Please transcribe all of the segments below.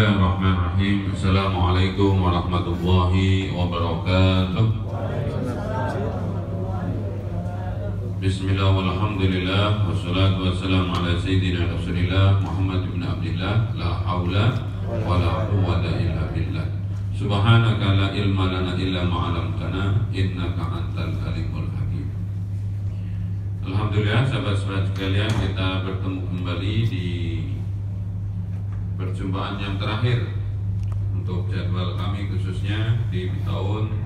Bismillahirrahmanirrahim. Assalamualaikum warahmatullahi wabarakatuh. Bismillah walhamdulillah. Wassalatu wassalamu ala sayyidina rasulillah Muhammad ibn Abdillah. La hawla wa la quwwata illa billah. Subhanaka la ilma lana illa ma'alamtana Innaka antal alimul hakim. Alhamdulillah sahabat-sahabat sekalian Kita bertemu kembali di perjumpaan yang terakhir untuk jadwal kami khususnya di tahun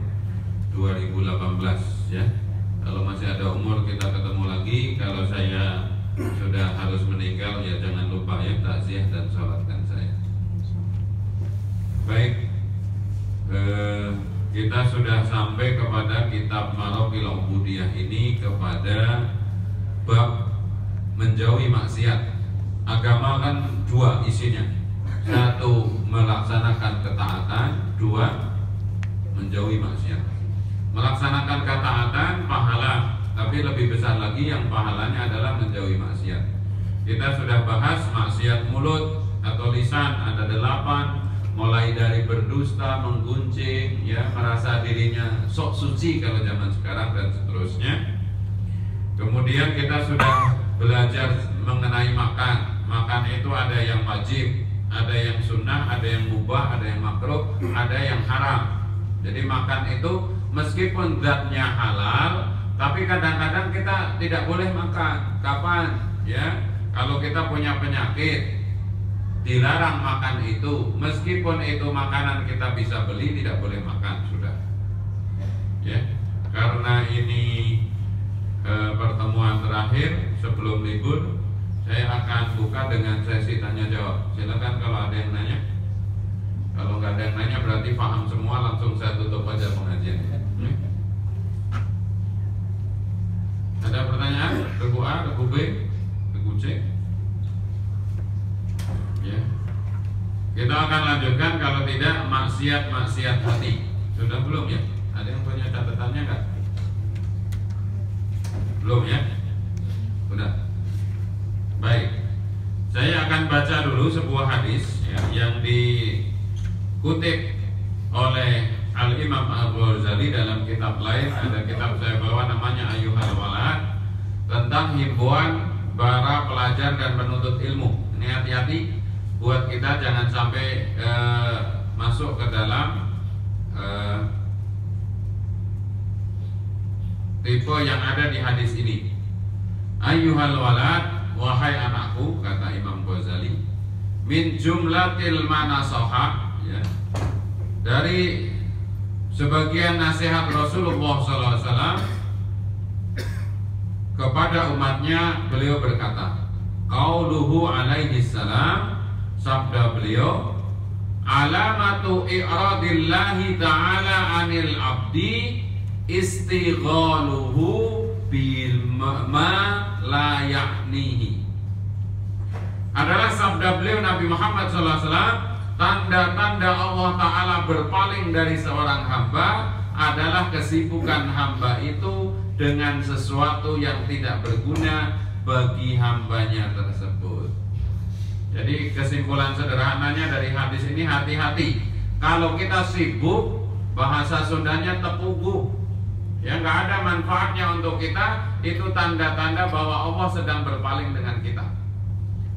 2018 ya. Kalau masih ada umur kita ketemu lagi. Kalau saya sudah harus meninggal ya jangan lupa ya takziah dan sholatkan saya. Baik, eh, kita sudah sampai kepada kitab Marokil Ubudiyah ini kepada bab menjauhi maksiat. Agama kan dua isinya satu melaksanakan ketaatan, dua menjauhi maksiat. Melaksanakan ketaatan pahala, tapi lebih besar lagi yang pahalanya adalah menjauhi maksiat. Kita sudah bahas maksiat mulut atau lisan ada delapan, mulai dari berdusta, mengguncing, ya merasa dirinya sok suci kalau zaman sekarang dan seterusnya. Kemudian kita sudah belajar mengenai makan. Makan itu ada yang wajib, ada yang sunnah, ada yang mubah, ada yang makruh, ada yang haram. Jadi makan itu meskipun zatnya halal, tapi kadang-kadang kita tidak boleh makan. Kapan? Ya, kalau kita punya penyakit, dilarang makan itu. Meskipun itu makanan kita bisa beli, tidak boleh makan sudah. Ya, karena ini e, pertemuan terakhir sebelum libur saya akan buka dengan sesi tanya jawab. Silakan kalau ada yang nanya. Kalau nggak ada yang nanya berarti paham semua langsung saya tutup aja pengajian. Hmm? Ada pertanyaan? Regu A, regu B, regu C? Ya. Kita akan lanjutkan kalau tidak maksiat-maksiat hati. Sudah belum ya? Ada yang punya catatannya nggak? Belum ya? Sudah. Baik, saya akan baca dulu sebuah hadis ya, yang dikutip oleh Al Imam Al Ghazali dalam kitab lain ada kitab saya bawa namanya Ayuhal Walad tentang himbauan para pelajar dan penuntut ilmu. Ini hati-hati buat kita jangan sampai eh, masuk ke dalam eh, tipe yang ada di hadis ini. Ayuhal walad wahai anakku kata Imam Ghazali min jumlatil manasoha ya, dari sebagian nasihat Rasulullah SAW kepada umatnya beliau berkata qauluhu alaihi salam sabda beliau alamatu i'radillahi ta'ala anil abdi istighaluhu bil ma la yaknihi adalah sabda beliau Nabi Muhammad SAW tanda-tanda Allah Ta'ala berpaling dari seorang hamba adalah kesibukan hamba itu dengan sesuatu yang tidak berguna bagi hambanya tersebut. Jadi kesimpulan sederhananya dari hadis ini hati-hati. Kalau kita sibuk bahasa Sundanya tepuguh. Ya nggak ada manfaatnya untuk kita itu tanda-tanda bahwa Allah sedang berpaling dengan kita.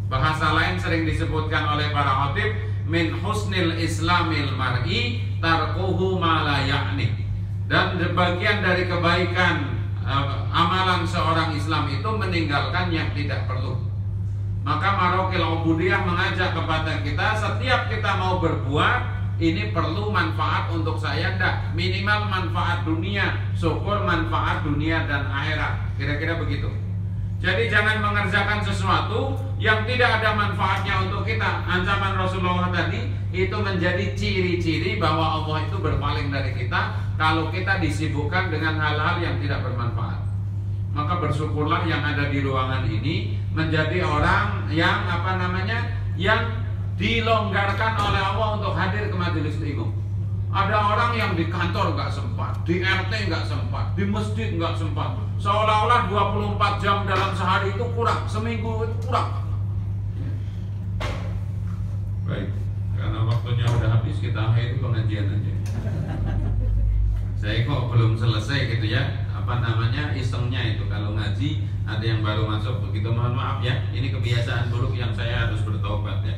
Bahasa lain sering disebutkan oleh para khotib min husnil islamil mar'i tarkuhu malayakni dan bagian dari kebaikan uh, amalan seorang Islam itu meninggalkan yang tidak perlu. Maka Marokil Ubudiyah mengajak kepada kita setiap kita mau berbuat ini perlu manfaat untuk saya enggak? Minimal manfaat dunia syukur manfaat dunia dan akhirat. Kira-kira begitu. Jadi jangan mengerjakan sesuatu yang tidak ada manfaatnya untuk kita. Ancaman Rasulullah tadi itu menjadi ciri-ciri bahwa Allah itu berpaling dari kita kalau kita disibukkan dengan hal-hal yang tidak bermanfaat. Maka bersyukurlah yang ada di ruangan ini menjadi orang yang apa namanya yang dilonggarkan oleh Allah untuk hadir ke majelis ilmu. Ada orang yang di kantor nggak sempat, di RT nggak sempat, di masjid nggak sempat. Seolah-olah 24 jam dalam sehari itu kurang, seminggu itu kurang. Baik, karena waktunya udah habis kita akhiri pengajian aja. Saya kok belum selesai gitu ya apa namanya isengnya itu kalau ngaji ada yang baru masuk begitu mohon maaf ya ini kebiasaan buruk yang saya harus bertobat ya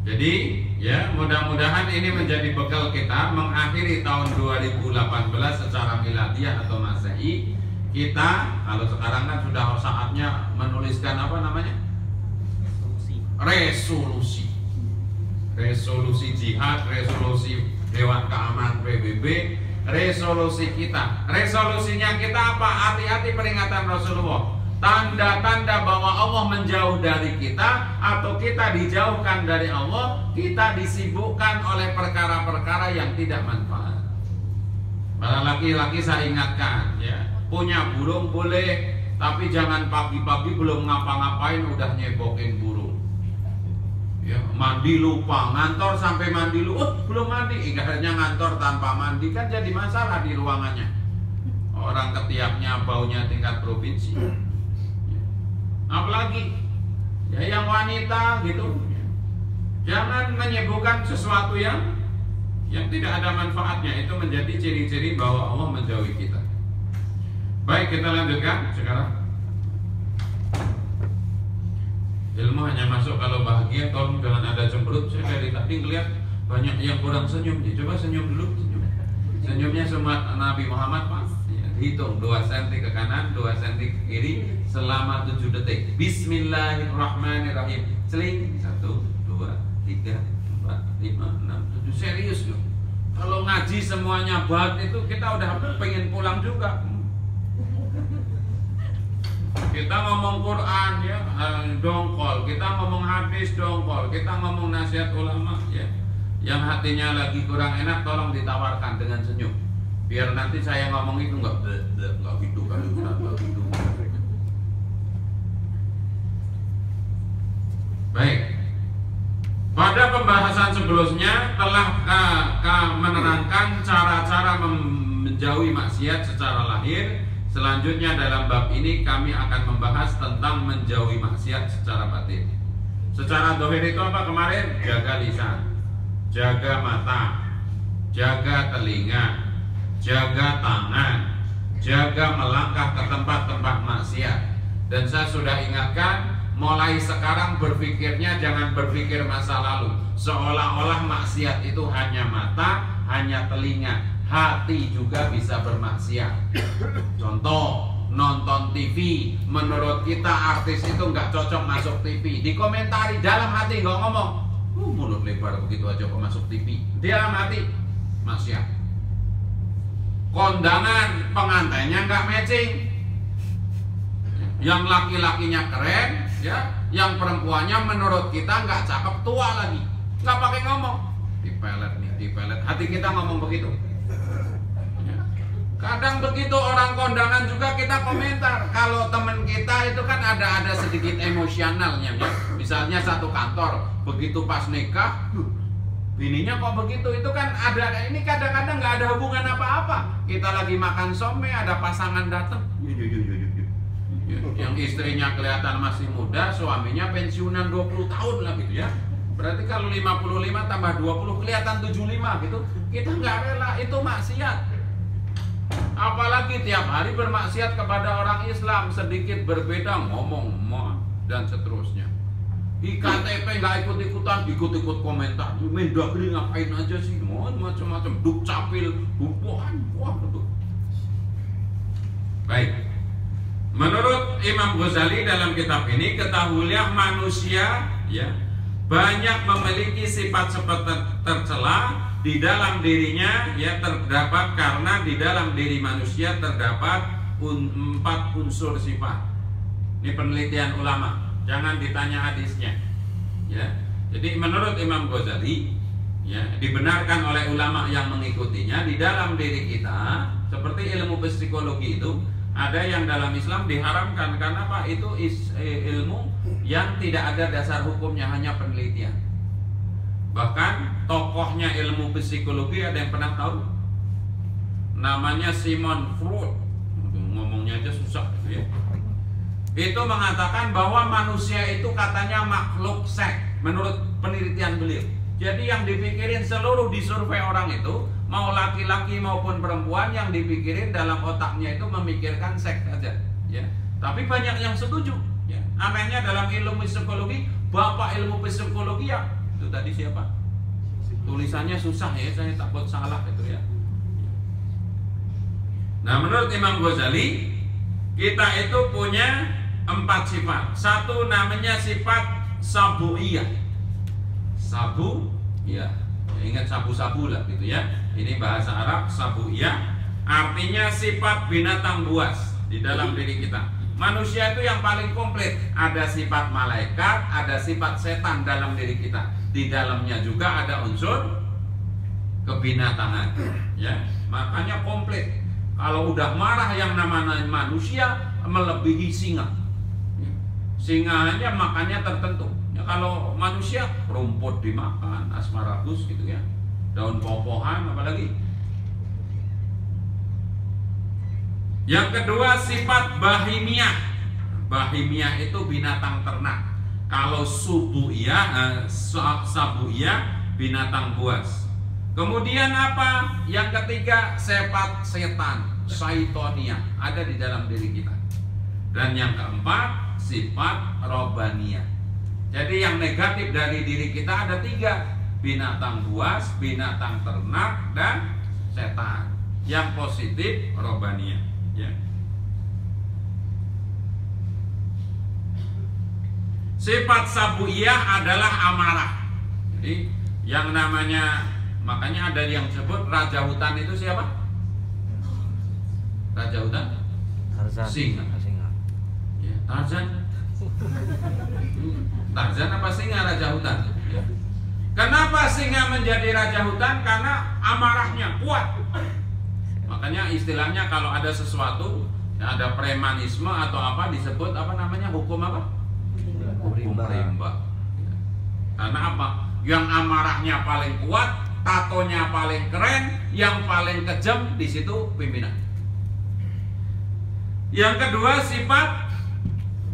jadi ya mudah-mudahan ini menjadi bekal kita mengakhiri tahun 2018 secara miladiah atau masehi kita kalau sekarang kan sudah saatnya menuliskan apa namanya resolusi resolusi jihad resolusi Dewan Keamanan PBB resolusi kita. Resolusinya kita apa? Hati-hati peringatan Rasulullah. Tanda-tanda bahwa Allah menjauh dari kita atau kita dijauhkan dari Allah, kita disibukkan oleh perkara-perkara yang tidak manfaat. Para laki-laki saya ingatkan ya, punya burung boleh, tapi jangan pagi-pagi belum ngapa-ngapain udah nyebokin burung ya, mandi lupa ngantor sampai mandi lupa oh, belum mandi ibaratnya ngantor tanpa mandi kan jadi masalah di ruangannya orang ketiaknya baunya tingkat provinsi. Apalagi ya yang wanita gitu. Jangan menyebutkan sesuatu yang yang tidak ada manfaatnya. Itu menjadi ciri-ciri bahwa Allah menjauhi kita. Baik kita lanjutkan sekarang. Ilmu hanya masuk kalau bahagia tolong jangan ada cemberut. Saya dari tadi ngeliat banyak yang kurang senyum nih. Coba senyum dulu senyum. Senyumnya semua Nabi Muhammad pak. Ya, hitung 2 cm ke kanan 2 cm ke kiri selama 7 detik. Bismillahirrahmanirrahim. Seling 1 2 3 4 5 6 7 serius loh kalau ngaji semuanya bat itu kita udah pengen pulang juga. Kita ngomong Quran ya. Eh, dongkol. Kita ngomong hadis dongkol. Kita ngomong nasihat ulama ya. Yang hatinya lagi kurang enak tolong ditawarkan dengan senyum. Biar nanti saya ngomong itu nggak nggak gitu kan. Nggak gitu baik pada pembahasan sebelumnya telah menerangkan cara-cara menjauhi maksiat secara lahir Selanjutnya dalam bab ini kami akan membahas tentang menjauhi maksiat secara batin. Secara dohir itu apa kemarin? Jaga lisan, jaga mata, jaga telinga, jaga tangan, jaga melangkah ke tempat-tempat maksiat. Dan saya sudah ingatkan, mulai sekarang berpikirnya jangan berpikir masa lalu. Seolah-olah maksiat itu hanya mata, hanya telinga, hati juga bisa bermaksiat. Contoh, nonton TV, menurut kita artis itu nggak cocok masuk TV. Dikomentari dalam hati nggak ngomong, uh, mulut lebar begitu aja kok masuk TV. Dalam hati maksiat. Kondangan pengantinnya nggak matching. Yang laki-lakinya keren, ya, yang perempuannya menurut kita nggak cakep tua lagi, nggak pakai ngomong. Di pelet nih, di pelet. Hati kita ngomong begitu Kadang begitu orang kondangan juga kita komentar. Kalau teman kita itu kan ada ada sedikit emosionalnya ya. Misalnya satu kantor, begitu pas nikah, bininya kok begitu? Itu kan ada ini kadang-kadang nggak ada hubungan apa-apa. Kita lagi makan some, ada pasangan datang. Yang istrinya kelihatan masih muda, suaminya pensiunan 20 tahun lah gitu ya. Berarti kalau 55 tambah 20 kelihatan 75 gitu. Kita nggak rela, itu maksiat Apalagi tiap hari bermaksiat kepada orang Islam sedikit berbeda ngomong dan seterusnya. IKTP nggak ikut-ikutan, ikut-ikut komentar. Mendagri ngapain aja sih? Mohon macam-macam. Duk capil, bubuhan, wah betul. Baik. Menurut Imam Ghazali dalam kitab ini ketahuilah manusia ya banyak memiliki sifat seperti tercela di dalam dirinya ya terdapat karena di dalam diri manusia terdapat un, empat unsur sifat. Ini penelitian ulama, jangan ditanya hadisnya. Ya. Jadi menurut Imam Ghazali ya dibenarkan oleh ulama yang mengikutinya di dalam diri kita seperti ilmu psikologi itu ada yang dalam Islam diharamkan karena apa? Itu is, eh, ilmu yang tidak ada dasar hukumnya hanya penelitian. Bahkan tokohnya ilmu psikologi ada yang pernah tahu? Namanya Simon Freud. Ngomongnya aja susah gitu ya. Itu mengatakan bahwa manusia itu katanya makhluk seks. Menurut penelitian beliau. Jadi yang dipikirin seluruh disurvei orang itu mau laki-laki maupun perempuan yang dipikirin dalam otaknya itu memikirkan seks saja, ya. Tapi banyak yang setuju. Ya. Anehnya dalam ilmu psikologi, bapak ilmu psikologi ya itu tadi siapa? Tulisannya susah ya, saya takut salah itu ya. Nah menurut Imam Ghazali kita itu punya empat sifat. Satu namanya sifat sabuiyah. Sabu, ya, ingat sabu-sabu lah gitu ya. Ini bahasa Arab sabuiyah. Artinya sifat binatang buas di dalam diri kita. Manusia itu yang paling komplit. Ada sifat malaikat, ada sifat setan dalam diri kita. Di dalamnya juga ada unsur kebinatangan. Ya, makanya komplit. Kalau udah marah yang namanya manusia melebihi singa. Singa aja makannya tertentu. Ya, kalau manusia rumput dimakan, asmaragus gitu ya, daun popohan apalagi. Yang kedua sifat bahimiah. Bahimiah itu binatang ternak. Kalau subuiyah, eh, sabuiyah binatang buas. Kemudian apa? Yang ketiga sifat setan, saitonia ada di dalam diri kita. Dan yang keempat sifat robania. Jadi yang negatif dari diri kita ada tiga binatang buas, binatang ternak dan setan. Yang positif robania. Ya. Sifat sabuiyah adalah amarah. Jadi yang namanya Makanya ada yang sebut raja hutan itu siapa? Raja hutan? Tarzan. Singa. Singa. Ya, Tarzan. Tarzan apa singa raja hutan? Ya. Kenapa singa menjadi raja hutan? Karena amarahnya kuat. Makanya istilahnya kalau ada sesuatu, ya ada premanisme atau apa disebut apa namanya hukum apa? Hukum rimba. Ya. Karena apa? Yang amarahnya paling kuat tatonya paling keren, yang paling kejam di situ pimpinan. Yang kedua sifat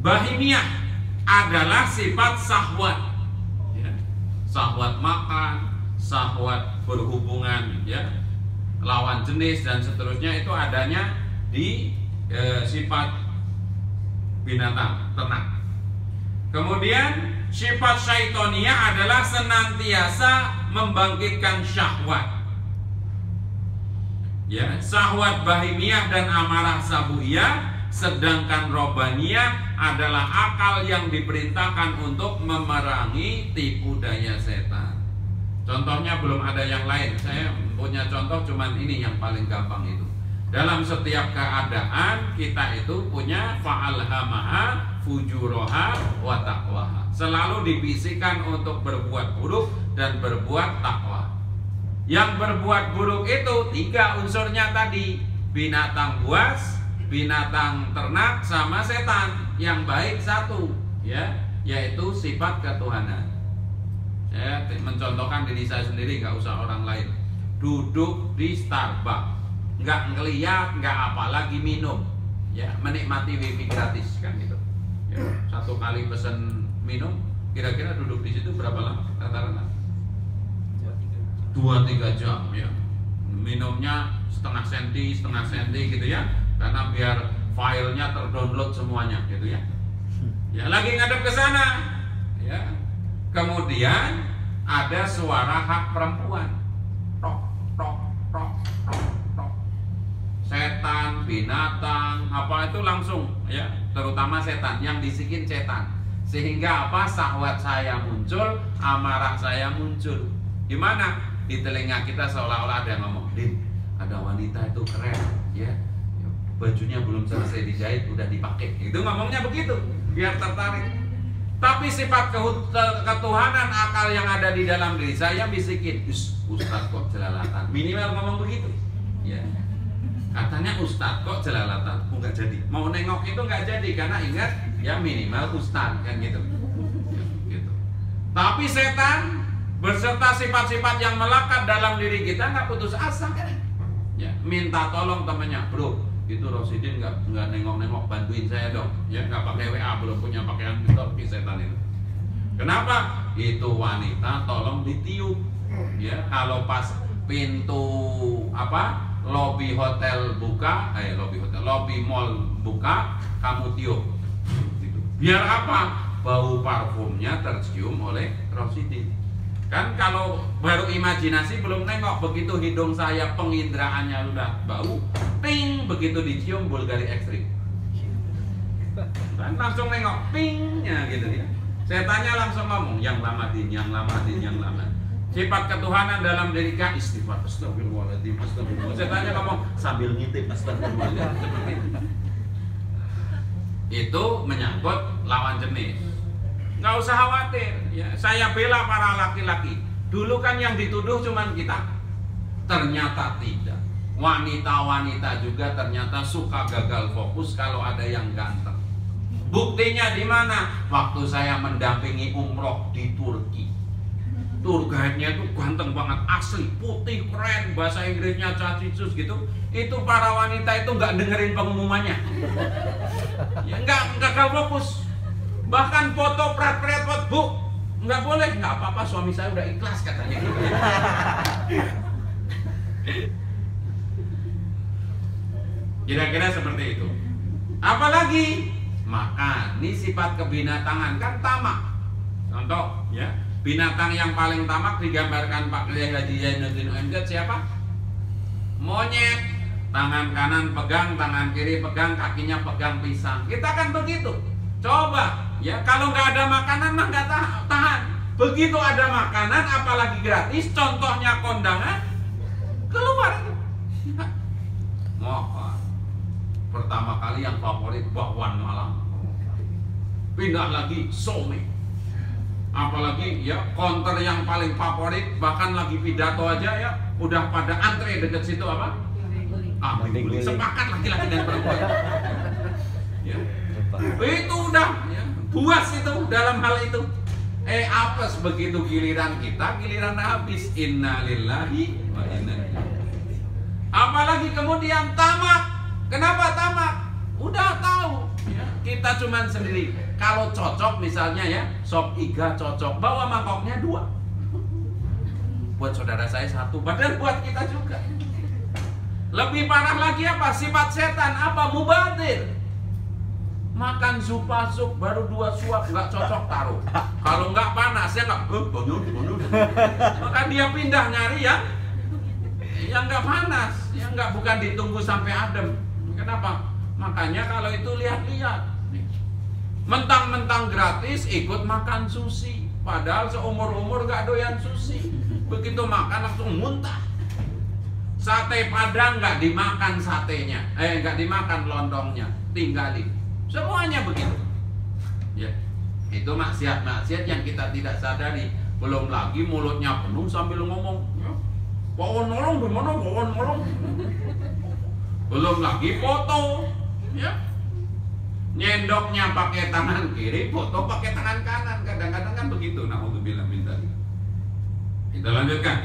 bahimiyah adalah sifat sahwat. Ya. Sahwat makan, sahwat berhubungan, ya, lawan jenis dan seterusnya itu adanya di e, sifat binatang ternak. Kemudian sifat syaitonia adalah senantiasa membangkitkan syahwat. Ya, syahwat bahimiyah dan amarah sabuiyah sedangkan robaniyah adalah akal yang diperintahkan untuk memerangi tipu daya setan. Contohnya belum ada yang lain. Saya punya contoh cuman ini yang paling gampang itu. Dalam setiap keadaan kita itu punya fa'alhamaha fujuroha wa taqwaha. Selalu dibisikkan untuk berbuat buruk dan berbuat takwa. Yang berbuat buruk itu tiga unsurnya tadi binatang buas, binatang ternak sama setan. Yang baik satu, ya, yaitu sifat ketuhanan. Saya mencontohkan diri saya sendiri, nggak usah orang lain. Duduk di Starbucks, nggak ngeliat, nggak apalagi minum, ya, menikmati wifi gratis kan gitu. Ya, satu kali pesen minum, kira-kira duduk di situ berapa lama rata-rata? dua tiga jam ya minumnya setengah senti setengah senti gitu ya karena biar filenya terdownload semuanya gitu ya. Ya lagi ngadep ke sana ya. Kemudian ada suara hak perempuan. Tok tok tok tok tok. Setan binatang apa itu langsung ya. Terutama setan yang disikin setan. Sehingga apa? Sahwat saya muncul amarah saya muncul. Gimana? Di telinga kita seolah-olah ada yang ngomong, ada wanita itu keren, ya, bajunya belum selesai dijahit udah dipakai. Itu ngomongnya begitu, biar tertarik. Tapi sifat ketuhanan akal yang ada di dalam diri saya bisikin, Us, Ustaz kok jelalatan. Minimal ngomong begitu. Ya. Katanya Ustaz kok jelalatan, oh, nggak jadi. Mau nengok itu nggak jadi karena ingat ya minimal Ustaz kan gitu. gitu. Tapi setan berserta sifat-sifat yang melekat dalam diri kita nggak putus asa kan ya minta tolong temannya bro itu Rosidin nggak nggak nengok-nengok bantuin saya dong. Ya nggak pakai WA belum punya pakaian di setan itu. Kenapa? Itu wanita tolong ditiup. Ya kalau pas pintu apa lobby hotel buka eh lobby hotel lobby mall buka kamu tiup. Gitu. biar apa? Bau parfumnya tercium oleh Rosidin kan kalau baru imajinasi belum nengok begitu hidung saya pengindraannya udah bau ping begitu dicium Bulgari ekstrim kan langsung nengok pingnya gitu ya saya tanya langsung ngomong yang lama din, yang lama din, yang lama. Sifat ketuhanan dalam diri kita istighfar astagfirullahaladzim astagfirullah. Saya tanya ngomong sambil ngintip astagfirullahaladzim. Itu menyangkut lawan jenis. Nggak usah khawatir. Ya, saya bela para laki-laki. Dulu kan yang dituduh cuman kita. Ternyata tidak. Wanita-wanita juga ternyata suka gagal fokus kalau ada yang ganteng. Buktinya di mana? Waktu saya mendampingi umroh di Turki. Tour itu ganteng banget, asli, putih, keren, bahasa Inggrisnya cacicus gitu. Itu para wanita itu nggak dengerin pengumumannya. Ya nggak gagal fokus. Bahkan foto pret-pret bu, nggak boleh, nggak apa-apa suami saya udah ikhlas katanya. Kira-kira seperti itu. Apalagi makan. Ini sifat kebinatangan kan tamak. Contoh ya, binatang yang paling tamak digambarkan Pak Kiai Haji Zainuddin UMZ siapa? Monyet. Tangan kanan pegang, tangan kiri pegang, kakinya pegang pisang. Kita kan begitu. Coba ya, kalau nggak ada makanan mah nggak tahan. Begitu ada makanan, apalagi gratis, contohnya kondangan, keluar itu. Mohon. Pertama kali yang favorit bakwan malam pindah lagi some apalagi ya konter yang paling favorit bahkan lagi pidato aja ya udah pada antre deket situ apa? Ah sepakat laki-laki dan perempuan. Itu udah puas itu dalam hal itu eh apa begitu giliran kita giliran habis innalillahi wa inna apalagi kemudian tamak Kenapa tamak? Udah tahu. Ya. Kita cuman sendiri. Kalau cocok misalnya ya, sop iga cocok, bawa mangkoknya dua. Buat saudara saya satu, padahal buat kita juga. Lebih parah lagi apa? Sifat setan apa? Mubadir. Makan supa sup baru dua suap nggak cocok taruh. Kalau nggak panas ya nggak. Maka dia pindah nyari yang yang nggak panas, yang nggak bukan ditunggu sampai adem. Kenapa? Makanya kalau itu lihat-lihat. Mentang-mentang gratis ikut makan sushi. Padahal seumur-umur gak doyan sushi. Begitu makan langsung muntah. Sate padang gak dimakan satenya. Eh gak dimakan lontongnya. Tinggalin. Semuanya begitu. Ya. Itu maksiat-maksiat yang kita tidak sadari. Belum lagi mulutnya penuh sambil ngomong. Ya. Pohon nolong gimana? Pohon nolong belum lagi foto ya nyendoknya pakai tangan kiri foto pakai tangan kanan kadang-kadang kan begitu nah untuk bilang minta kita lanjutkan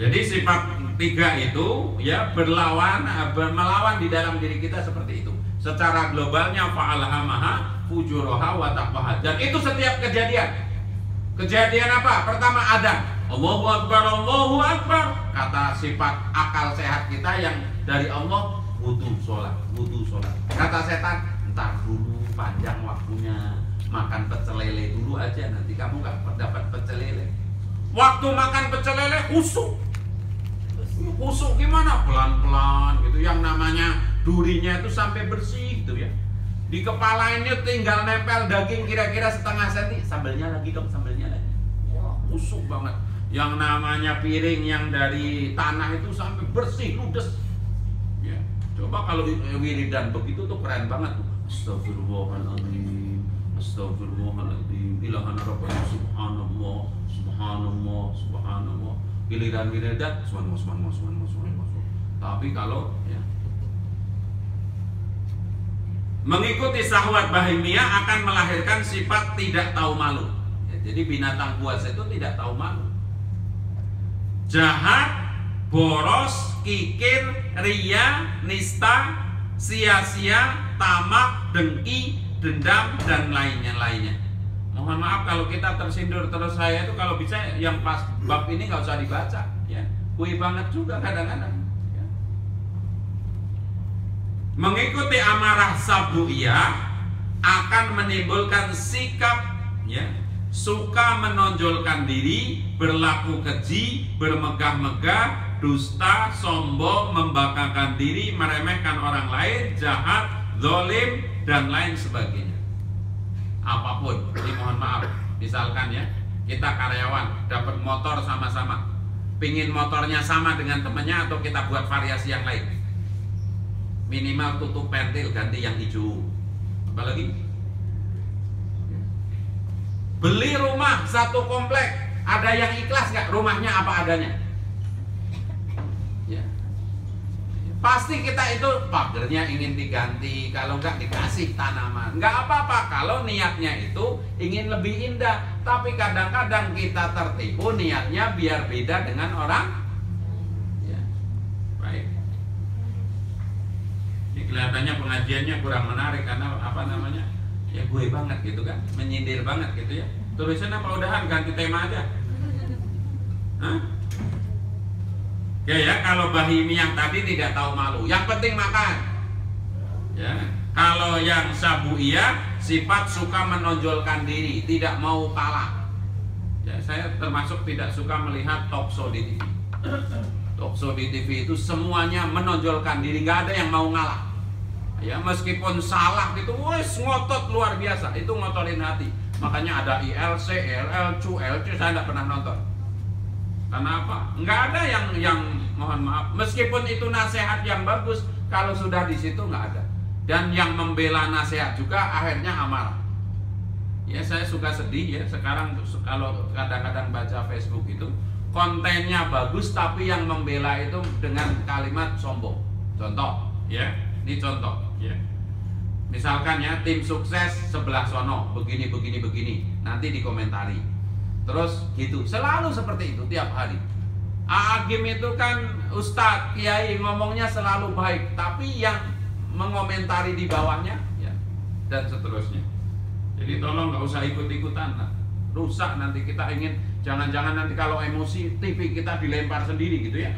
jadi sifat tiga itu ya berlawan melawan di dalam diri kita seperti itu secara globalnya fa'alhamaha fujuroha wa taqwaha. Dan itu setiap kejadian. Kejadian apa? Pertama Adam. Allahu Akbar Allahu Akbar. Kata sifat akal sehat kita yang dari Allah wudhu sholat wudhu sholat. Kata setan entar dulu panjang waktunya. Makan pecel lele dulu aja nanti kamu nggak dapat pecel lele. Waktu makan pecel lele khusuk khusuk gimana? Pelan-pelan gitu. Yang namanya durinya itu sampai bersih gitu ya. Di kepala ini tinggal nempel daging kira-kira setengah senti. Sambelnya lagi dong sambelnya lagi. Wah khusuk banget. Yang namanya piring yang dari tanah itu sampai bersih ludes. Coba kalau eh, wiridan begitu tuh keren banget tuh. Astagfirullahaladzim Astagfirullahaladzim. Ilahana Rabbana Subhanallah Subhanallah Subhanallah. Giliran wiridan Subhanallah Subhanallah Subhanallah Subhanallah. Tapi kalau ya Mengikuti sahwat bahimia akan melahirkan sifat tidak tahu malu. Ya, Jadi binatang buas itu tidak tahu malu. Jahat boros, kikir, ria, nista, sia-sia, tamak, dengki, dendam dan lainnya lainnya. mohon maaf kalau kita tersindur terus saya itu kalau bisa yang pas bab ini nggak usah dibaca ya. Kui banget juga kadang-kadang ya. Mengikuti amarah sabuiyah akan menimbulkan sikap ya suka menonjolkan diri berlaku keji bermegah-megah dusta sombong membanggakan diri meremehkan orang lain jahat zolim dan lain sebagainya. Apa pun jadi mohon maaf misalkan ya kita karyawan dapat motor sama-sama pingin motornya sama dengan temennya atau kita buat variasi yang lain minimal tutup pentil ganti yang hijau. Apalagi? Beli rumah satu komplek. Ada yang ikhlas nggak? Rumahnya apa adanya? Pasti kita itu pagernya ingin diganti, kalau nggak dikasih tanaman. Nggak apa-apa. Kalau niatnya itu ingin lebih indah. Tapi kadang-kadang kita tertipu niatnya biar beda dengan orang. Ya, baik. Kelihatannya pengajiannya kurang menarik karena apa namanya? Ya gue banget gitu kan, menyindir banget gitu ya. Tulisan apa udahan ganti tema aja. Hah? Ya ya, kalau bahimi yang tadi tidak tahu malu, yang penting makan. Ya, kalau yang sabu iya sifat suka menonjolkan diri, tidak mau kalah. Ya, saya termasuk tidak suka melihat talk show di TV. Talk show di TV itu semuanya menonjolkan diri, nggak ada yang mau ngalah. Ya, meskipun salah gitu, wes ngotot luar biasa, itu ngotorin hati. Makanya ada ILC, ILL, CU, LC, saya tidak pernah nonton karena apa? Nggak ada yang yang mohon maaf. Meskipun itu nasihat yang bagus, kalau sudah di situ nggak ada. Dan yang membela nasihat juga akhirnya amarah. Ya saya suka sedih ya sekarang kalau kadang-kadang baca Facebook itu kontennya bagus tapi yang membela itu dengan kalimat sombong. Contoh, ya, ini contoh, ya. Misalkan ya tim sukses sebelah sono begini begini begini, nanti dikomentari Terus gitu, selalu seperti itu tiap hari. Agim itu kan ustadz, kiai ngomongnya selalu baik, tapi yang mengomentari di bawahnya ya dan seterusnya. Jadi tolong nggak usah ikut-ikutan, nah. rusak nanti kita ingin jangan-jangan nanti kalau emosi TV kita dilempar sendiri gitu ya.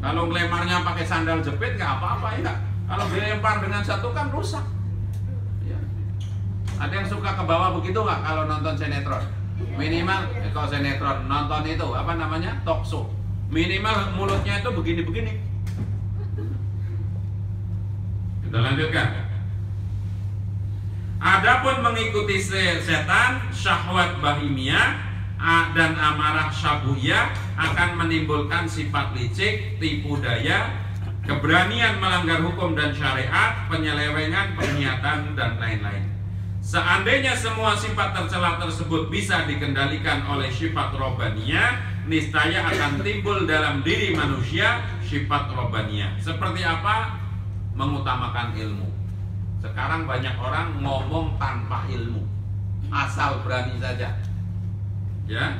Kalau ngelemarnya pakai sandal jepit nggak apa-apa ya. Kalau dilempar dengan satu kan rusak. Ya. Ada yang suka ke bawah begitu nggak kalau nonton sinetron? minimal ya kalau sinetron nonton itu apa namanya talk show minimal mulutnya itu begini-begini kita lanjutkan Adapun mengikuti setan syahwat bahimia dan amarah syabuyah akan menimbulkan sifat licik, tipu daya, keberanian melanggar hukum dan syariat, penyelewengan, pengkhianatan dan lain-lain. Seandainya semua sifat tercela tersebut bisa dikendalikan oleh sifat robania, niscaya akan timbul dalam diri manusia sifat robania. Seperti apa? Mengutamakan ilmu. Sekarang banyak orang ngomong tanpa ilmu, asal berani saja. Ya.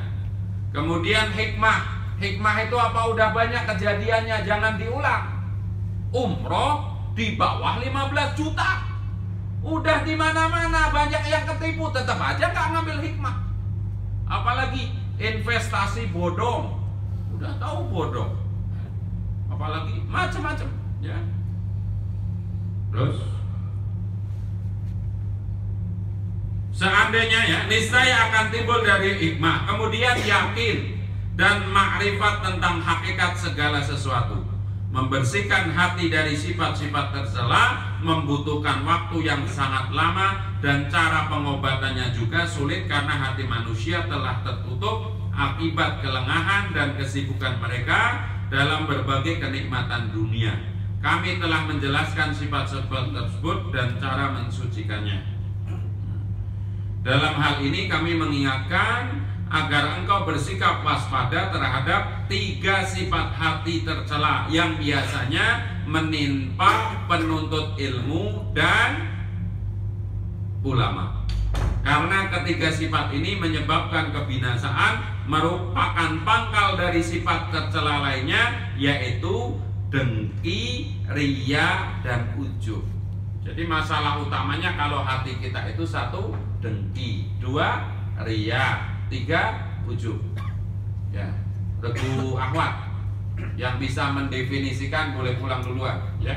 Kemudian hikmah. Hikmah itu apa? Udah banyak kejadiannya, jangan diulang. Umroh di bawah 15 juta Udah di mana-mana banyak yang ketipu, tetap aja nggak ngambil hikmah. Apalagi investasi bodong, udah tahu bodong. Apalagi macam-macam, ya. Terus Seandainya ya, niscaya akan timbul dari hikmah, kemudian yakin dan makrifat tentang hakikat segala sesuatu membersihkan hati dari sifat-sifat tercela membutuhkan waktu yang sangat lama dan cara pengobatannya juga sulit karena hati manusia telah tertutup akibat kelengahan dan kesibukan mereka dalam berbagai kenikmatan dunia. Kami telah menjelaskan sifat-sifat tersebut dan cara mensucikannya. Dalam hal ini kami mengingatkan agar engkau bersikap waspada terhadap tiga sifat hati tercela yang biasanya menimpa penuntut ilmu dan ulama. Karena ketiga sifat ini menyebabkan kebinasaan merupakan pangkal dari sifat tercela lainnya yaitu dengki, ria, dan ujub. Jadi masalah utamanya kalau hati kita itu satu dengki, dua ria, tiga ujub. Ya, regu akhwat yang bisa mendefinisikan boleh pulang duluan ya.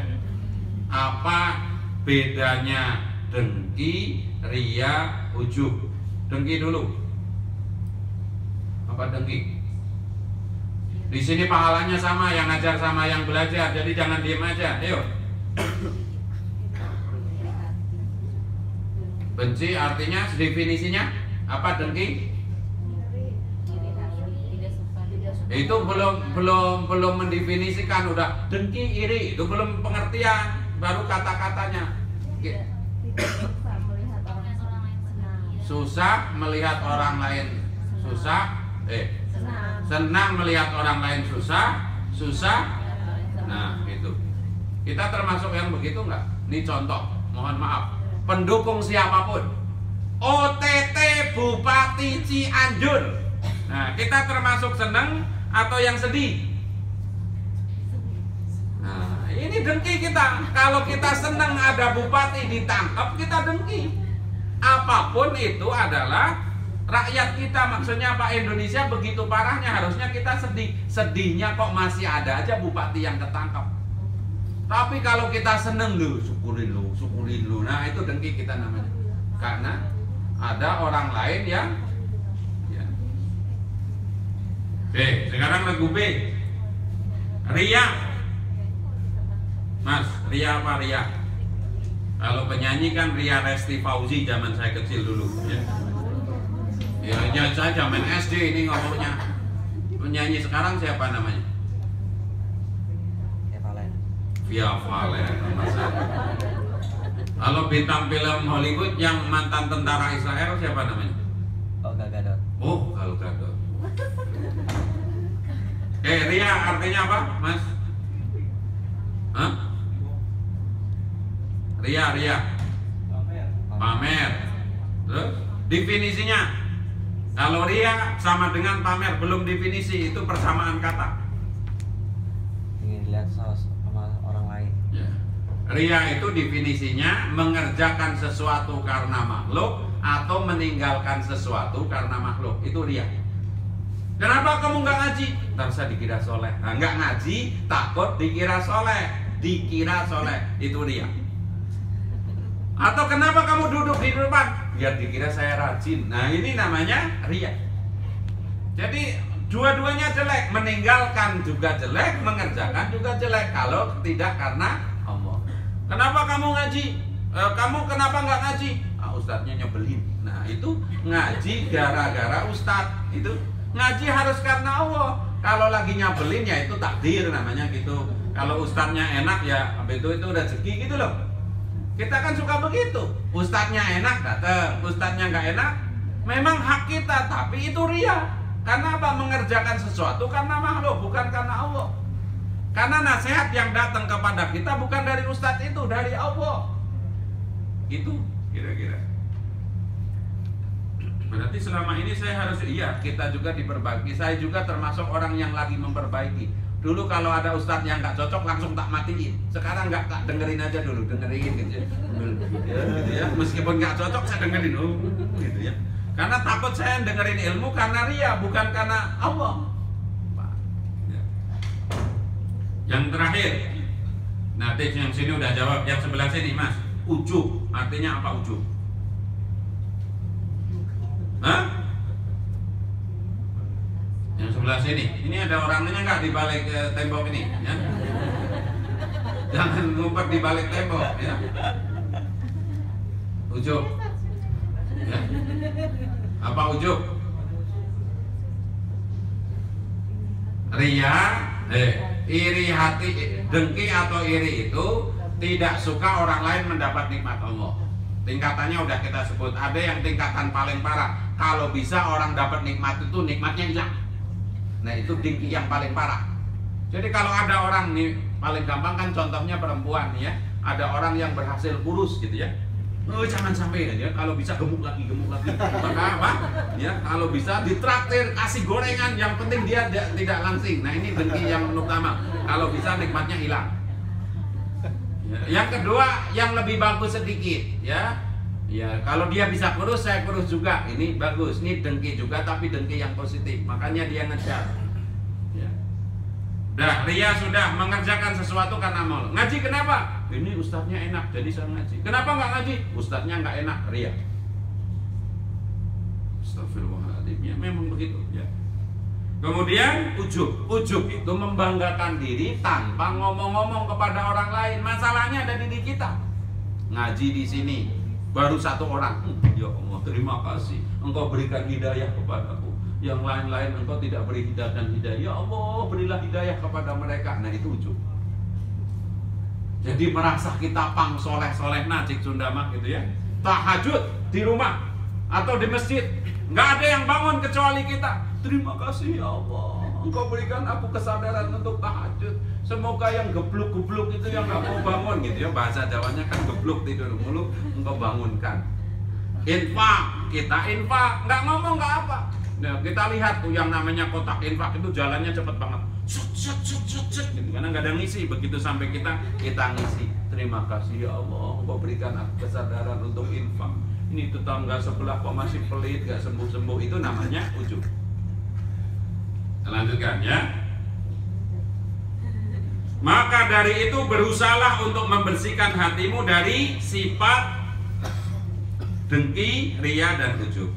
Apa bedanya dengki, ria, ujub? Dengki dulu. Apa dengki? Di sini pahalanya sama yang ngajar sama yang belajar, jadi jangan diem aja. Ayo. Benci artinya definisinya apa dengki? Itu belum belum belum mendefinisikan udah dengki iri itu belum pengertian baru kata-katanya. Susah melihat orang lain susah eh senang melihat orang lain susah, susah. Nah, itu. Kita termasuk yang begitu nggak? Ini contoh, mohon maaf. Pendukung siapa pun. OTT Bupati Cianjur. Nah, kita termasuk senang atau yang sedih? Nah, ini dengki kita. Kalau kita senang ada bupati ditangkap, kita dengki. Apa pun itu adalah rakyat kita. Maksudnya Pak Indonesia begitu parahnya. Harusnya kita sedih. Sedihnya kok masih ada aja bupati yang ketangkap. Tapi kalau kita seneng lu syukurin lu syukurin lu. Nah itu dengki kita namanya. Karena ada orang lain yang ya. Oke sekarang lagu B Ria Mas Ria apa Ria kalau penyanyi kan Ria Resti Fauzi zaman saya kecil dulu ya Ya, ya saya zaman SD ini ngomongnya. Penyanyi sekarang siapa namanya? Via Valen. Kalau bintang film Hollywood yang mantan tentara Israel siapa namanya? Oh Gal Gadot. Oh, Eh, Ria artinya apa, Mas? Hah? Ria, Ria. Pamer. Terus definisinya kalau ria sama dengan pamer belum definisi itu persamaan kata. Ingin dilihat sama orang lain. Ya. Ria itu definisinya mengerjakan sesuatu karena makhluk atau meninggalkan sesuatu karena makhluk. Itu ria. Kenapa kamu nggak ngaji? Ntar saya dikira soleh. Nah, nggak ngaji, takut dikira soleh. Dikira soleh. Itu ria. Atau kenapa kamu duduk di depan? biar dikira saya rajin. Nah ini namanya ria. Jadi dua-duanya jelek, meninggalkan juga jelek, mengerjakan juga jelek. Kalau tidak karena Allah. Kenapa kamu ngaji? E, kamu kenapa nggak ngaji? Ah, ustadznya nyebelin. Nah itu ngaji gara-gara ustadz itu ngaji harus karena Allah. Kalau lagi nyebelin ya itu takdir namanya gitu. Kalau ustadznya enak ya itu itu rezeki gitu loh. Kita kan suka begitu. Ustadznya enak datang, ustadznya nggak enak, memang hak kita, tapi itu ria. Karena apa? Mengerjakan sesuatu karena makhluk, bukan karena Allah. Karena nasihat yang datang kepada kita bukan dari ustadz itu, dari Allah. Itu kira-kira. Berarti selama ini saya harus iya kita juga diperbaiki. Saya juga termasuk orang yang lagi memperbaiki Dulu kalau ada ustadz yang nggak cocok langsung tak matiin. Sekarang nggak tak dengerin aja dulu, dengerin gitu ya. gitu ya. Meskipun nggak cocok saya dengerin oh, gitu ya. Karena takut saya dengerin ilmu karena ria, bukan karena Allah. Ya. Yang terakhir, nanti yang sini udah jawab, yang sebelah sini mas, ujub, artinya apa ujub? Hah? yang sebelah sini. Ini ada orangnya nggak di balik uh, tembok ini? Ya? Jangan ngumpet di balik tembok ya. Ujub ya. apa ujub ria? Eh iri hati dengki atau iri itu tidak suka orang lain mendapat nikmat Allah. Tingkatannya udah kita sebut. Ada yang tingkatan paling parah kalau bisa orang dapat nikmat itu nikmatnya hilang Nah itu dengki yang paling parah. Jadi kalau ada orang nih paling gampang kan contohnya perempuan ya, ada orang yang berhasil kurus gitu ya. Oh, jangan sampai ya, kalau bisa gemuk lagi, gemuk lagi. Maka apa? Ya, kalau bisa ditraktir, kasih gorengan, yang penting dia tidak langsing. Nah, ini dengki yang utama. Kalau bisa nikmatnya hilang. Ya. Yang kedua, yang lebih bagus sedikit, ya. Ya, kalau dia bisa kurus, saya kurus juga. Ini bagus. Ini dengki juga, tapi dengki yang positif. Makanya dia ngejar. Ya. Dah, Ria sudah mengerjakan sesuatu karena mau. Ngaji kenapa? Ini ustadznya enak, jadi saya ngaji. Kenapa nggak ngaji? Ustadznya nggak enak, Ria. Astagfirullahaladzim. Ya, memang begitu. Ya. Kemudian ujub, ujub itu membanggakan diri tanpa ngomong-ngomong kepada orang lain. Masalahnya ada di diri kita. Ngaji di sini baru satu orang. Hmm, ya Allah, terima kasih. Engkau berikan hidayah kepadaku. Yang lain-lain engkau tidak beri hidayah dan hidayah. Ya Allah, berilah hidayah kepada mereka. Nah itu ujub. Jadi merasa kita pang soleh-soleh najik Sunda mah gitu ya. Tahajud di rumah atau di masjid. Nggak ada yang bangun kecuali kita Terima kasih ya Allah. Engkau berikan aku kesadaran untuk tahajud. Semoga yang gebluk-gebluk itu yang nggak mau bangun gitu ya. Bahasa Jawanya kan gebluk tidur mulu. Engkau bangunkan. Infak, kita infak, nggak ngomong nggak apa. Nah, kita lihat tuh yang namanya kotak infak itu jalannya cepet banget. Sut, sut, sut, sut, gitu. Karena nggak ada ngisi. Begitu sampai kita, kita ngisi. Terima kasih ya Allah. Engkau berikan aku kesadaran untuk infak. Ini tetangga sebelah kok masih pelit, gak sembuh-sembuh. Itu namanya ujub. Lanjutkan ya. Maka dari itu berusahalah untuk membersihkan hatimu dari sifat dengki, ria dan ujub.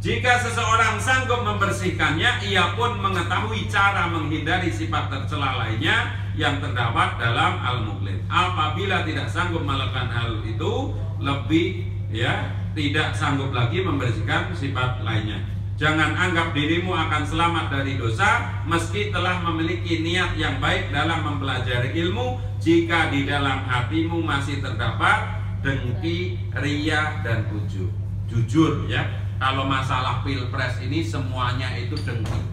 Jika seseorang sanggup membersihkannya, ia pun mengetahui cara menghindari sifat tercela lainnya yang terdapat dalam al-muklim. Apabila tidak sanggup melakukan hal itu, lebih ya tidak sanggup lagi membersihkan sifat lainnya. Jangan anggap dirimu akan selamat dari dosa meski telah memiliki niat yang baik dalam mempelajari ilmu jika di dalam hatimu masih terdapat dengki, ria dan ujub. Jujur ya, kalau masalah pilpres ini semuanya itu dengki.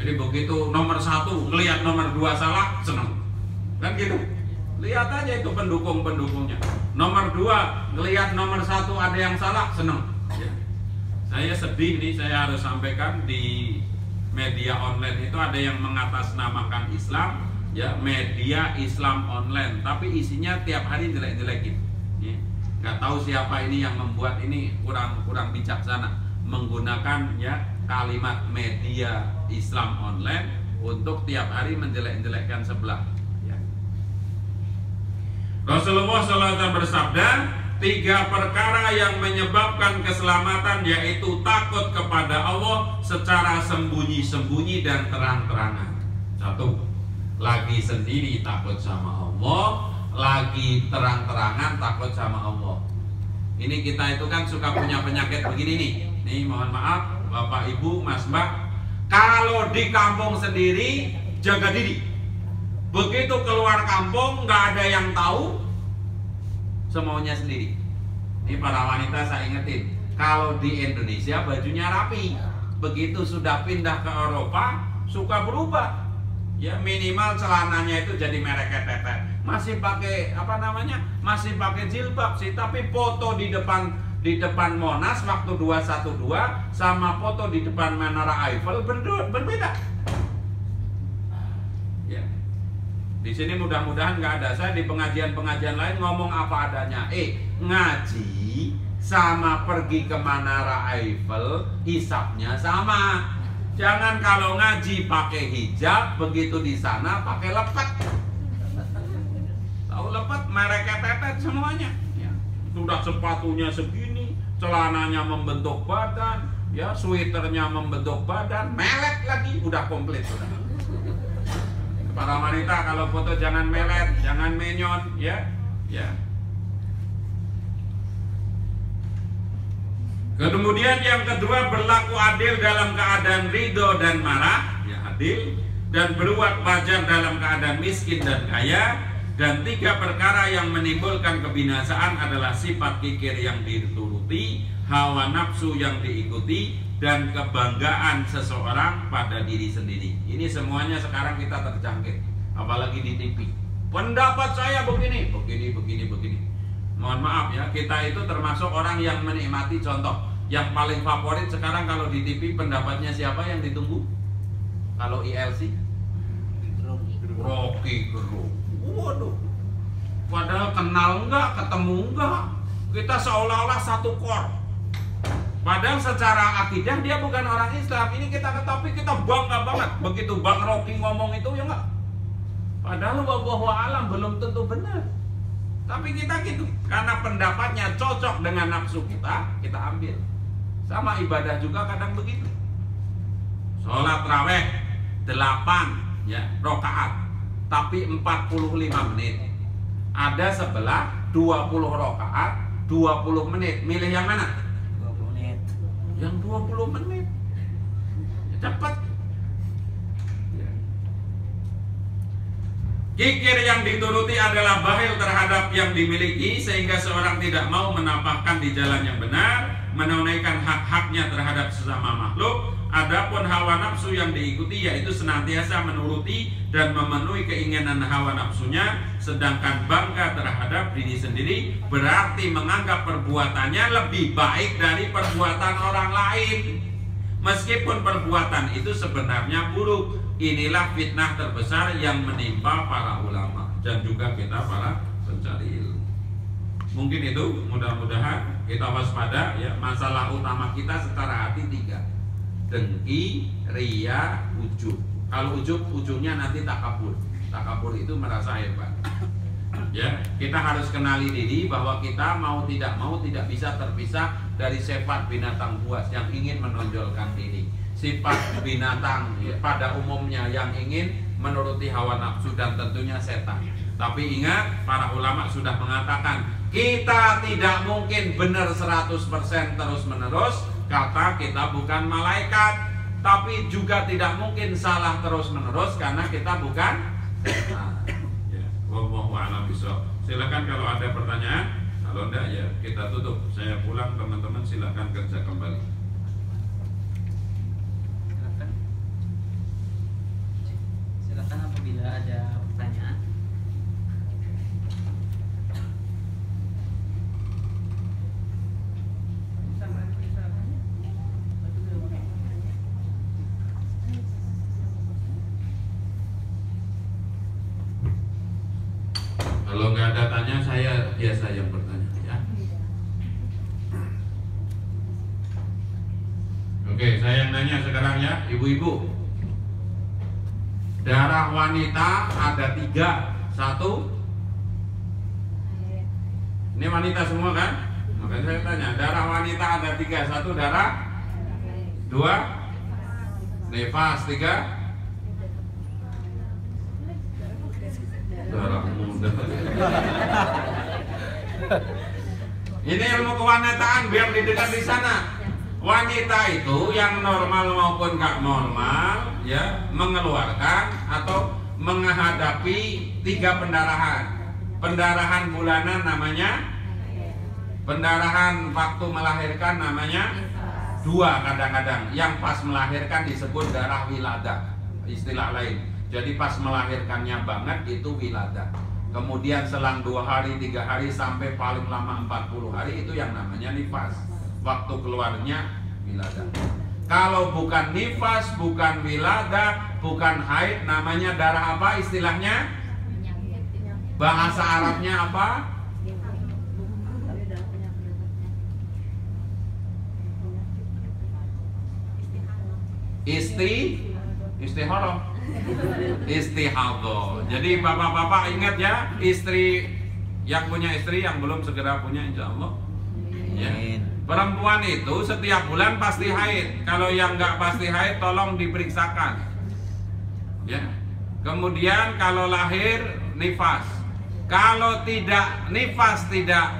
Jadi begitu nomor satu ngelihat nomor dua salah seneng, kan gitu. Lihat aja itu pendukung-pendukungnya. Nomor dua ngelihat nomor satu ada yang salah seneng saya sedih nih saya harus sampaikan di media online itu ada yang mengatasnamakan Islam ya media Islam online tapi isinya tiap hari jelek-jelekin ya. nggak tahu siapa ini yang membuat ini kurang kurang bijaksana menggunakan ya kalimat media Islam online untuk tiap hari menjelek-jelekkan sebelah ya. Rasulullah SAW bersabda tiga perkara yang menyebabkan keselamatan yaitu takut kepada Allah secara sembunyi-sembunyi dan terang-terangan. Satu, lagi sendiri takut sama Allah, lagi terang-terangan takut sama Allah. Ini kita itu kan suka punya penyakit begini nih. Nih mohon maaf Bapak Ibu, Mas Mbak, kalau di kampung sendiri jaga diri. Begitu keluar kampung nggak ada yang tahu, semaunya sendiri. Ini para wanita saya ingetin, kalau di Indonesia bajunya rapi, begitu sudah pindah ke Eropa suka berubah. Ya minimal celananya itu jadi merek tetet. Masih pakai apa namanya? Masih pakai jilbab sih, tapi foto di depan di depan Monas waktu 212 sama foto di depan Menara Eiffel berbeda. Di sini mudah-mudahan nggak ada. Saya di pengajian-pengajian lain ngomong apa adanya. Eh, ngaji sama pergi ke Menara Eiffel, hisapnya sama. Jangan kalau ngaji pakai hijab, begitu di sana pakai lepet. Tahu lepet, mereknya tetet semuanya. Ya. Sudah sepatunya segini, celananya membentuk badan, ya sweaternya membentuk badan, melek lagi, udah komplit sudah. Para wanita kalau foto jangan melet, jangan menyon, ya. Ya. Kemudian yang kedua berlaku adil dalam keadaan ridho dan marah, ya adil dan berbuat wajar dalam keadaan miskin dan kaya dan tiga perkara yang menimbulkan kebinasaan adalah sifat kikir yang dituruti, hawa nafsu yang diikuti, dan kebanggaan seseorang pada diri sendiri. Ini semuanya sekarang kita terjangkit, apalagi di TV. Pendapat saya begini, begini, begini, begini. Mohon maaf ya, kita itu termasuk orang yang menikmati contoh. Yang paling favorit sekarang kalau di TV pendapatnya siapa yang ditunggu? Kalau ILC? Rocky Gerung. Waduh. padahal kenal enggak ketemu enggak kita seolah-olah satu kor Padahal secara akidah dia bukan orang Islam. Ini kita ketahui kita bangga banget. Begitu Bang Rocky ngomong itu ya enggak. Padahal wallahu alam belum tentu benar. Tapi kita gitu karena pendapatnya cocok dengan nafsu kita, kita ambil. Sama ibadah juga kadang begitu. Sholat raweh 8 ya rokaat tapi 45 menit. Ada sebelah 20 rokaat 20 menit. Milih yang mana? 20 menit. Yang 20 menit. Ya, cepat. Ya. Kikir yang dituruti adalah bahil terhadap yang dimiliki sehingga seorang tidak mau menampakkan di jalan yang benar, menunaikan hak-haknya terhadap sesama makhluk. Adapun hawa nafsu yang diikuti yaitu senantiasa menuruti dan memenuhi keinginan hawa nafsunya, sedangkan bangga terhadap diri sendiri berarti menganggap perbuatannya lebih baik dari perbuatan orang lain. Meskipun perbuatan itu sebenarnya buruk, inilah fitnah terbesar yang menimpa para ulama dan juga kita para pencari ilmu. Mungkin itu mudah-mudahan kita waspada ya masalah utama kita secara hati tiga dengki, ria, ujub. Kalau ujub ujungnya nanti takabur. Takabur itu merasa hebat. Ya, kita harus kenali diri bahwa kita mau tidak mau tidak bisa terpisah dari sifat binatang buas yang ingin menonjolkan diri. Sifat binatang ya, pada umumnya yang ingin menuruti hawa nafsu dan tentunya setan. Tapi ingat, para ulama sudah mengatakan kita tidak mungkin benar 100% terus menerus kata kita bukan malaikat tapi juga tidak mungkin salah terus menerus karena kita bukan. Ya. Silakan kalau ada pertanyaan, kalau enggak ya kita tutup. Saya pulang teman-teman silakan kerja kembali. silakan silakan apabila ada pertanyaan Kalau nggak ada tanya saya biasa yang bertanya ya. Oke, saya yang nanya sekarang ya, ibu-ibu. Darah wanita ada tiga, satu. Ini wanita semua kan? Maka saya tanya, darah wanita ada tiga, satu darah, dua, nefas, tiga, darah muda. Ini ilmu kewanitaan biar didengar di sana. Wanita itu yang normal maupun gak normal ya mengeluarkan atau menghadapi tiga pendarahan. Pendarahan bulanan namanya pendarahan waktu melahirkan namanya dua kadang-kadang. Yang pas melahirkan disebut darah wilada, istilah lain. Jadi pas melahirkannya banget itu wilada. Kemudian selang dua hari, tiga hari sampai paling lama 40 hari itu yang namanya nifas. Waktu keluarnya wilada. Kalau bukan nifas, bukan wilada, bukan haid, namanya darah apa istilahnya? Bahasa Arabnya apa? Isti istihoroh istihadho. Jadi bapak-bapak ingat ya, istri yang punya istri yang belum segera punya insya Allah. Ya. Perempuan itu setiap bulan pasti haid. Kalau yang nggak pasti haid, tolong diperiksakan. Ya. Kemudian kalau lahir nifas. Kalau tidak nifas tidak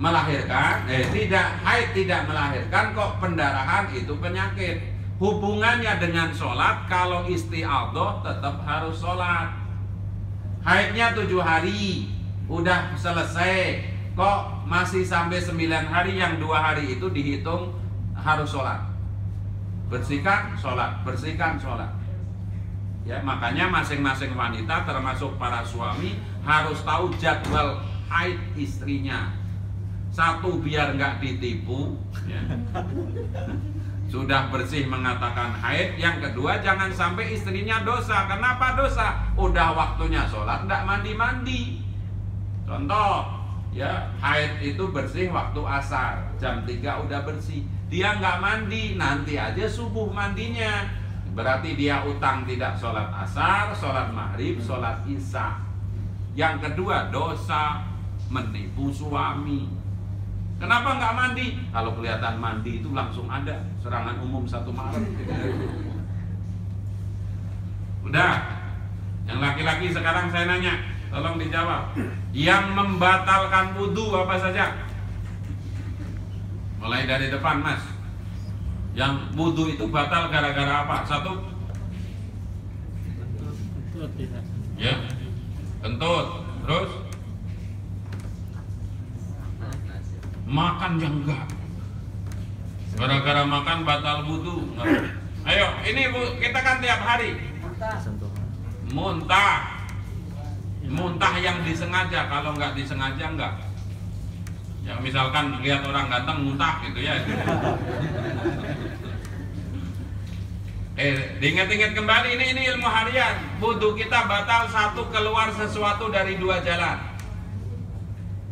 melahirkan, eh tidak haid tidak melahirkan kok pendarahan itu penyakit. Hubungannya dengan sholat kalau istiadoh tetap harus sholat. Haidnya tujuh hari, udah selesai. Kok masih sampai sembilan hari yang dua hari itu dihitung harus sholat. Bersihkan sholat, bersihkan sholat. Ya makanya masing-masing wanita termasuk para suami harus tahu jadwal haid istrinya. Satu biar nggak ditipu. Ya sudah bersih mengatakan haid yang kedua jangan sampai istrinya dosa kenapa dosa udah waktunya sholat tidak mandi-mandi Contoh, ya haid itu bersih waktu asar, jam 3 udah bersih. Dia nggak mandi, nanti aja subuh mandinya. Berarti dia utang tidak sholat asar, sholat maghrib, sholat isya. Yang kedua dosa menipu suami. Kenapa nggak mandi? Kalau kelihatan mandi itu langsung ada serangan umum satu Maret. Udah. Yang laki-laki sekarang saya nanya, tolong dijawab. Yang membatalkan wudhu apa saja? Mulai dari depan, Mas. Yang wudhu itu batal gara-gara apa? Satu, ya, kentut. Terus makan yang enggak. Gara-gara makan batal wudhu. Ayo, ini Bu, kita kan tiap hari muntah muntah yang disengaja kalau nggak disengaja nggak. Ya misalkan lihat orang ganteng muntah gitu ya. Eh diingat-ingat kembali ini ini ilmu harian. Wudhu kita batal satu keluar sesuatu dari dua jalan.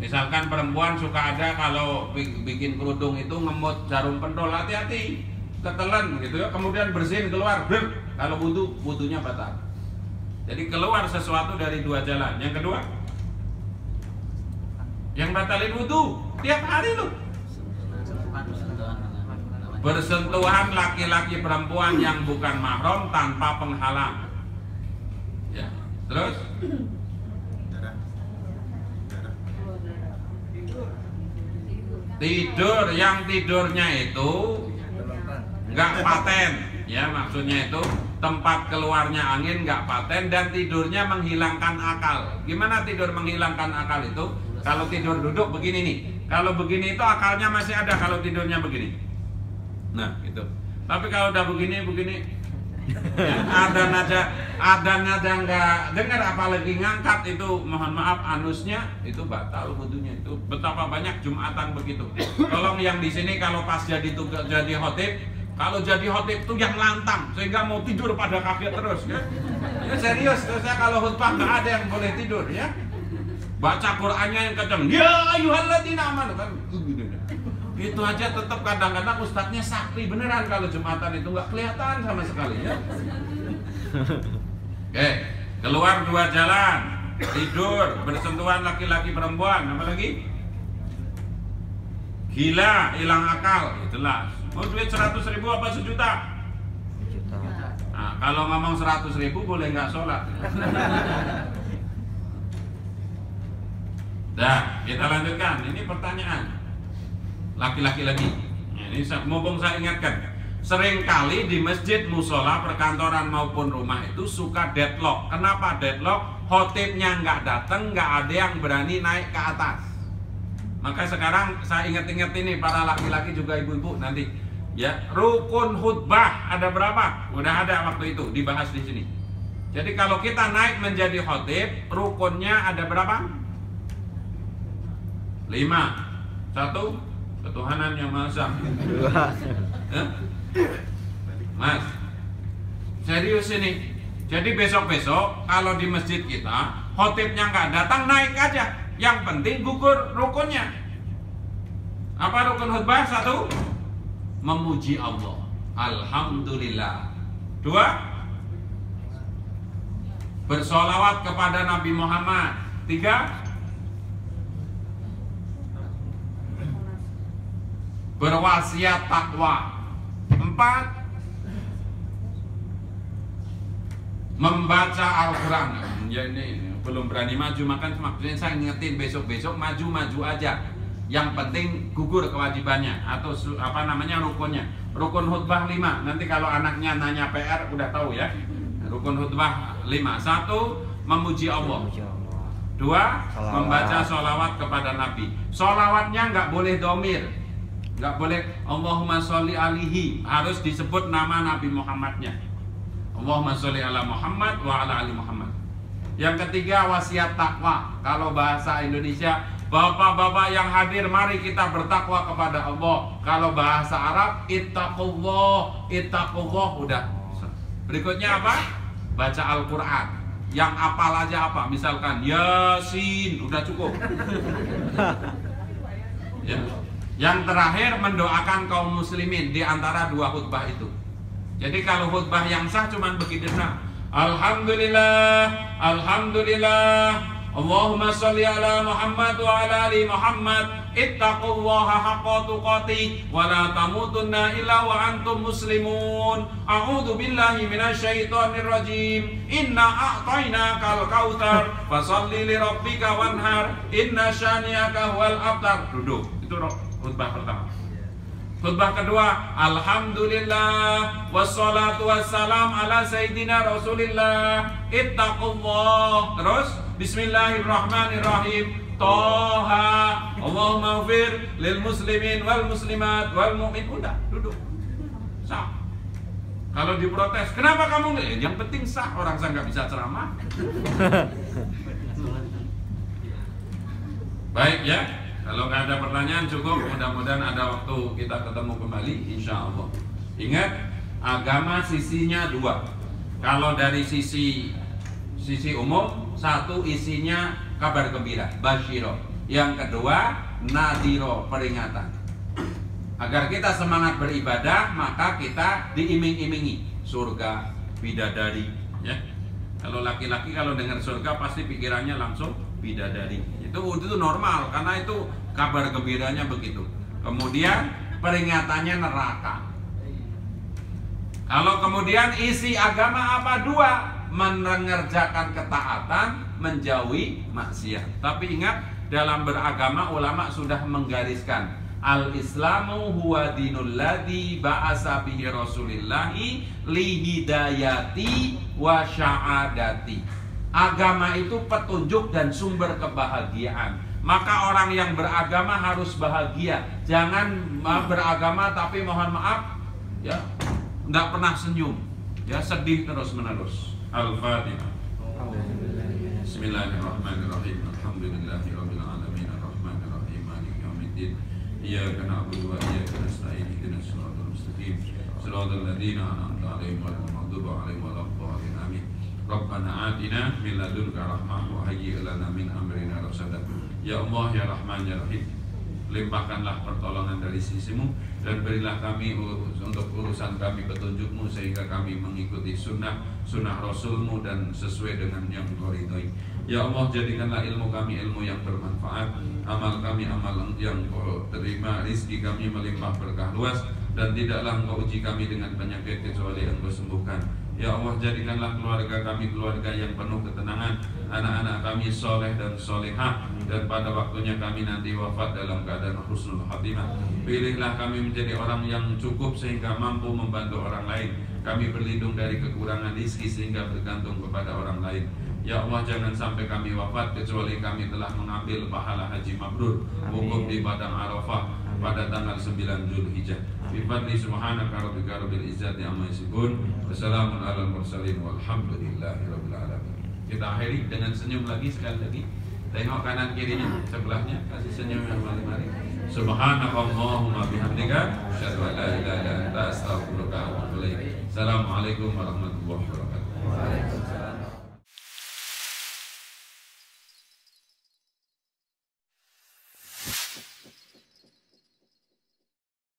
Misalkan perempuan suka ada kalau bi- bikin kerudung itu ngemut jarum pentol hati-hati. Ketelan gitu ya kemudian bersihin keluar brr. kalau wudhu wudhunya batal jadi keluar sesuatu dari dua jalan. Yang kedua, yang batalin wudhu tiap hari loh. Bersentuhan laki-laki perempuan yang bukan mahram tanpa penghalang. Ya, terus tidur yang tidurnya itu nggak paten ya maksudnya itu tempat keluarnya angin nggak paten dan tidurnya menghilangkan akal. Gimana tidur menghilangkan akal itu? Kalau tidur duduk begini nih. Kalau begini itu akalnya masih ada kalau tidurnya begini. Nah gitu. Tapi kalau udah begini begini. Ya, ada nada ada nada nggak dengar apalagi ngangkat itu. Mohon maaf anusnya itu batal wudhunya itu. Betapa banyak jumatan begitu. Tolong yang di sini kalau pas jadi tugas jadi khotib kalau jadi khotib tuh yang lantang sehingga mau tidur pada kaki terus ya. Ya serius, saya kalau khutbah nggak ada yang boleh tidur ya. Baca Qur'annya yang kenceng. Ya ayyuhalladzina amanu kan. Itu aja tetap kadang-kadang ustadznya sakti beneran kalau Jumatan itu nggak kelihatan sama sekali ya. Oke, keluar dua jalan, tidur, bersentuhan laki-laki perempuan, apa lagi? Gila, hilang akal, itulah. Mau duit 100 ribu apa sejuta? Juta. Nah, kalau ngomong 100 ribu boleh nggak sholat. Dah, kita lanjutkan. Ini pertanyaan. Laki-laki lagi. Nah, ini mumpung saya ingatkan. Seringkali di masjid, musola, perkantoran maupun rumah itu suka deadlock. Kenapa deadlock? Khotibnya nggak datang, nggak ada yang berani naik ke atas. Maka sekarang saya ingat-ingat ini para laki-laki juga ibu-ibu nanti ya rukun khutbah ada berapa? Udah ada waktu itu dibahas di sini. Jadi kalau kita naik menjadi khotib, rukunnya ada berapa? Lima. Satu, ketuhanan yang maha esa. Hah? Mas, serius ini. Jadi besok-besok kalau di masjid kita khotibnya nggak datang naik aja. Yang penting gugur rukunnya. Apa rukun khutbah? Satu, memuji Allah. Alhamdulillah. Dua, bersolawat kepada Nabi Muhammad. Tiga, berwasiat takwa. Empat, membaca Al-Quran. Ya ini belum berani maju makan maksudnya saya ngingetin besok-besok maju-maju aja. Yang penting gugur kewajibannya atau apa namanya rukunnya. Rukun khutbah 5. Nanti kalau anaknya nanya PR udah tahu ya. Rukun khutbah 5. Satu, memuji Allah. Memuji Allah. Dua, Salawat. membaca sholawat kepada Nabi. Sholawatnya nggak boleh domir, nggak boleh Allahumma sholli alihi, harus disebut nama Nabi Muhammadnya. Allahumma sholli ala Muhammad wa ala ali Muhammad. Yang ketiga wasiat takwa. Kalau bahasa Indonesia, bapak-bapak yang hadir, mari kita bertakwa kepada Allah. Kalau bahasa Arab, ittaqullah, ittaqullah. Udah. Berikutnya apa? Baca Al-Quran. Yang apal aja apa? Misalkan Yasin, udah cukup. ya. Yang terakhir mendoakan kaum muslimin di antara dua khutbah itu. Jadi kalau khutbah yang sah cuman begitu sah. Alhamdulillah, Alhamdulillah, Allahumma salli ala Muhammad wa ala ali Muhammad. Ittaqullaha haqqa tuqatih wa la tamutunna illa wa antum muslimun. A'udzu billahi minasyaitonir rajim. Inna a'tainakal kautsar fasalli li rabbika wanhar. Inna syani'aka huwal abtar. Duduk, itu khutbah pertama Khutbah kedua, Alhamdulillah Wassalatu wassalam ala Sayyidina Rasulillah. Ittaqullah. Terus, Bismillahirrahmanirrahim. Toha. Allahumma ufir lil muslimin wal muslimat wal mu'min. Udah, duduk. Sah. Kalau diprotes, kenapa kamu nggak? Yang penting sah, orang saya nggak bisa ceramah. Baik ya, kalau nggak ada pertanyaan cukup, mudah-mudahan ada waktu kita ketemu kembali, insya Allah. Ingat, agama sisinya dua. Kalau dari sisi sisi umum, satu isinya kabar gembira, basyiro. Yang kedua, nadiro, peringatan. Agar kita semangat beribadah, maka kita diiming-imingi surga, bidadari. Ya. Kalau laki-laki kalau dengar surga pasti pikirannya langsung bidadari. Itu itu normal karena itu kabar gembiranya begitu. Kemudian peringatannya neraka. Kalau kemudian isi agama apa dua? Mengerjakan ketaatan, menjauhi maksiat. Tapi ingat dalam beragama ulama sudah menggariskan Al-Islamu huwa dinul ladzi ba'asa bihi Rasulillahi li hidayati wa sya'adati. Agama itu petunjuk dan sumber kebahagiaan. Maka orang yang beragama harus bahagia. Jangan uh, beragama tapi mohon maaf ya nggak pernah senyum. Ya sedih terus menerus. Al-Fatihah. Bismillahirrahmanirrahim. Alhamdulillahirabbil alamin arrahmanir rahim maliki yaumiddin. Iyyaka na'budu wa iyyaka nasta'in ihdinas siratal mustaqim. Siratal ladzina an'amta 'alaihim ghairil maghdubi 'alaihim waladdallin. Amin. Rabbana atina min ladunka rahmah wa hayyi lana min amrina rasada. Ya Allah ya Rahman ya Rahim. Limpahkanlah pertolongan dari sisimu dan berilah kami untuk urusan kami petunjukmu sehingga kami mengikuti sunnah sunnah Rasulmu dan sesuai dengan yang kau ridhoi. Ya Allah jadikanlah ilmu kami ilmu yang bermanfaat, amal kami amal yang kau terima, rizki kami melimpah berkah luas dan tidaklah engkau uji kami dengan penyakit kecuali engkau sembuhkan. Ya Allah jadikanlah keluarga kami keluarga yang penuh ketenangan Anak-anak kami soleh dan solehah Dan pada waktunya kami nanti wafat dalam keadaan husnul khatimah Pilihlah kami menjadi orang yang cukup sehingga mampu membantu orang lain Kami berlindung dari kekurangan rizki sehingga bergantung kepada orang lain Ya Allah jangan sampai kami wafat kecuali kami telah mengambil pahala haji mabrur Wukuf di Padang Arafah pada tanggal 9 Zulhijjah. Bifadli subhanaka rabbika rabbil izzati amma yasifun. Wassalamun alal mursalin walhamdulillahi rabbil alamin. Kita akhiri dengan senyum lagi sekali lagi. Tengok kanan kirinya, sebelahnya kasih senyum yang paling mari. Subhanakallahumma bihamdika asyhadu an la ilaha illa anta astaghfiruka wa atubu ilaik. Assalamualaikum warahmatullahi wabarakatuh.